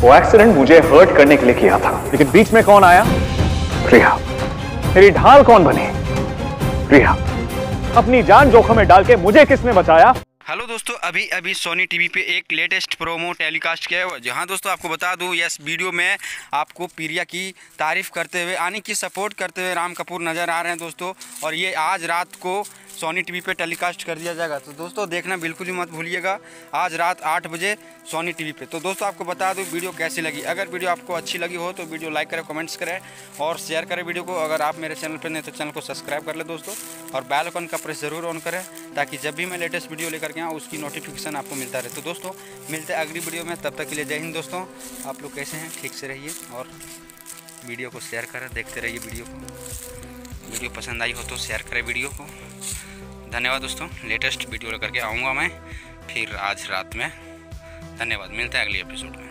वो एक्सीडेंट मुझे हर्ट करने के लिए किया था। लेकिन बीच में कौन आया? रिया मेरी ढाल कौन बनी? रिया अपनी जान जोखिम में डाल के मुझे किसने बचाया? हेलो दोस्तों अभी अभी सोनी टीवी पे एक लेटेस्ट प्रोमो टेलीकास्ट किया है। जहाँ दोस्तों आपको बता दूँ यस वीडियो में आपको प्रिया की तारीफ़ करते हुए आने की सपोर्ट करते हुए राम कपूर नज़र आ रहे हैं दोस्तों। और ये आज रात को सोनी टीवी पे टेलीकास्ट कर दिया जाएगा। तो दोस्तों, देखना बिल्कुल ही मत भूलिएगा। आज रात आठ बजे सोनी टीवी पे। तो दोस्तों, आपको बता दूँ, वीडियो कैसी लगी? अगर वीडियो आपको अच्छी लगी हो तो वीडियो लाइक करें कमेंट्स करें और शेयर करें वीडियो को। अगर आप मेरे चैनल पर नहीं तो चैनल को सब्सक्राइब कर ले दोस्तों और बेल आइकन का प्रेस ज़रूर ऑन करें ताकि जब भी मैं लेटेस्ट वीडियो लेकर के आऊँ, उसकी नोटिफिकेशन आपको मिलता रहे। तो दोस्तों, मिलते हैं अगली वीडियो में। तब तक के लिए जय हिंद दोस्तों। आप लोग कैसे हैं? ठीक से रहिए और वीडियो को शेयर करें, देखते रहिए वीडियो को। वीडियो पसंद आई हो तो शेयर करें वीडियो को। धन्यवाद दोस्तों लेटेस्ट वीडियो लेकर के आऊँगा मैं, फिर आज रात में, धन्यवाद, मिलते हैं अगले एपिसोड में।